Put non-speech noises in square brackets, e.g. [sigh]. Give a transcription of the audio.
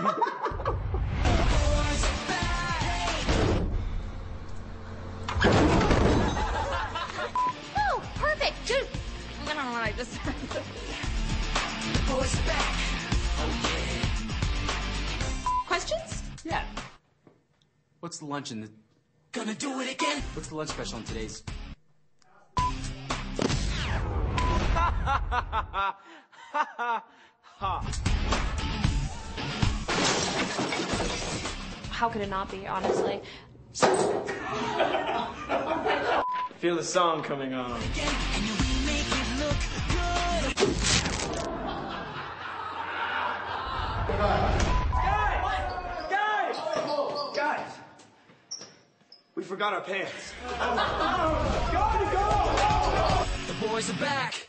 Oh, perfect. Just, I don't know what I just. Questions? Yeah. What's the lunch in the... Gonna do it again. What's the lunch special in today's? [laughs] [laughs] How could it not be, honestly? Feel the song coming on. Guys! Guys! Guys! We forgot our pants. Go, go, go! The boys are back.